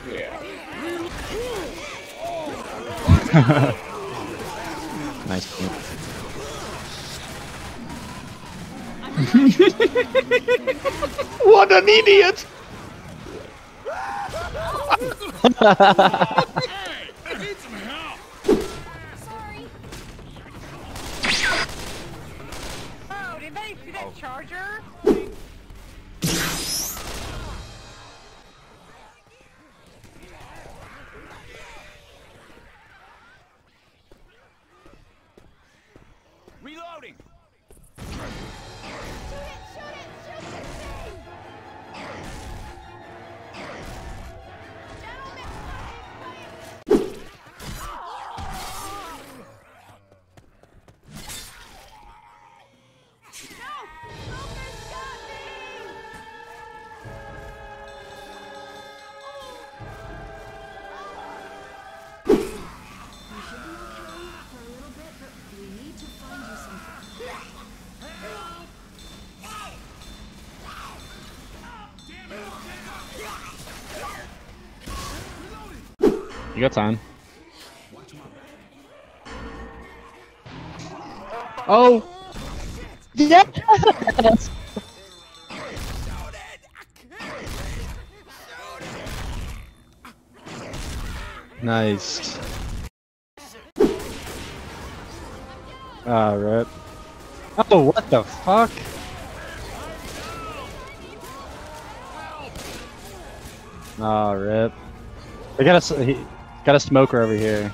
nice. point. What an idiot! Oh, did they see that charger? You got time. Oh! Yes! Nice. Ah, rip. Oh, what the fuck? Ah, rip. I got a, s- he, got a smoker over here.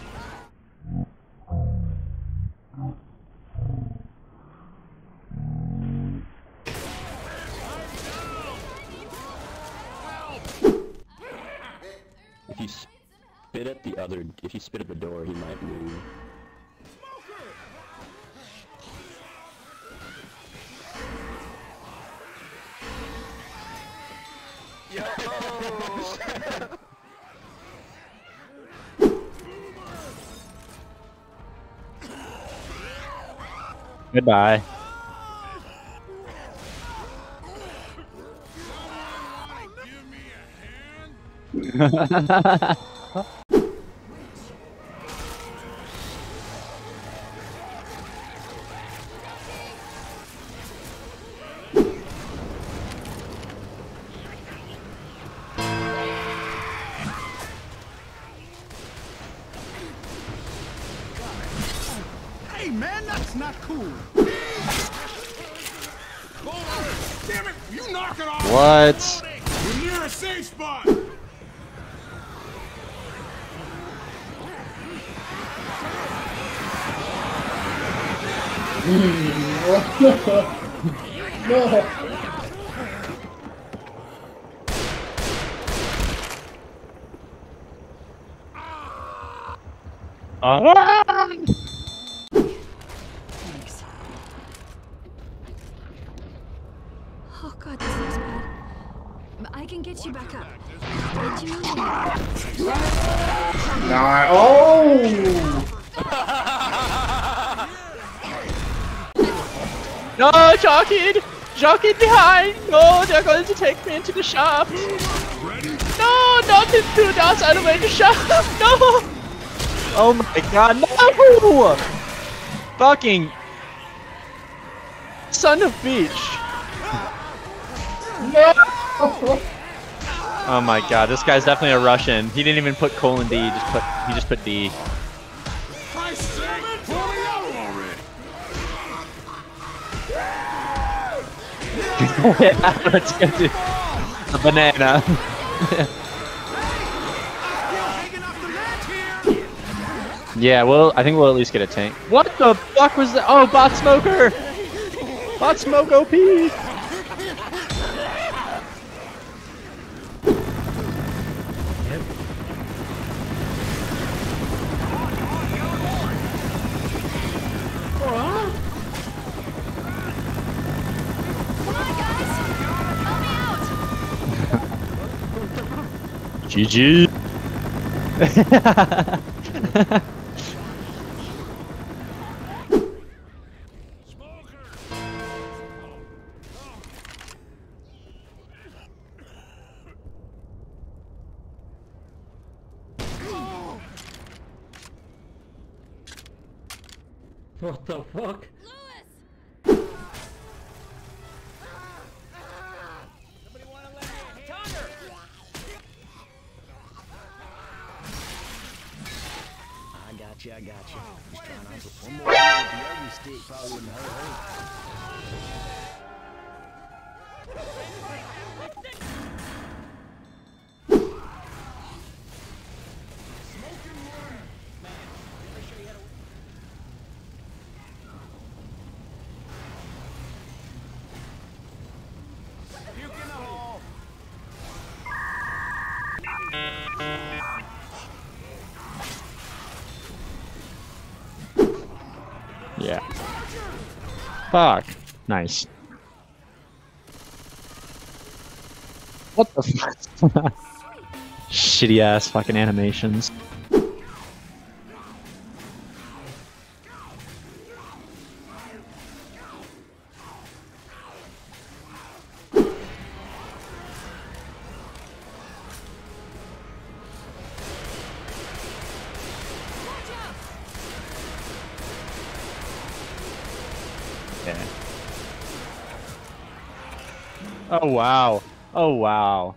If you spit at the other, if you spit at the door, he might move. Goodbye. Man, that's not cool. Damn it! You knock it off! What? We're near a safe spot. Ah! Thanks. Get you back up. Get you moving. Nah. Oh! No, Jockid! Jockid behind! No, they're going to take me into the shop! No, not into the outside of the shop! No! Oh my god, no! Fucking son of bitch! No! Oh my god, this guy's definitely a Russian. He didn't even put colon D, he just put he just put D. Christ's sake, pull me out already. Let's go to a banana. Hanging off the ledge here. yeah, well, I think we'll at least get a tank. What the fuck was that? Oh, bot smoker! Bot smoke OP! GG. What the fuck? You, I got you. Just trying not to one more with the ugly stick probably wouldn't hurt her. Yeah. Fuck. Nice. What the fuck? Shitty ass fucking animations. Oh wow. Oh wow.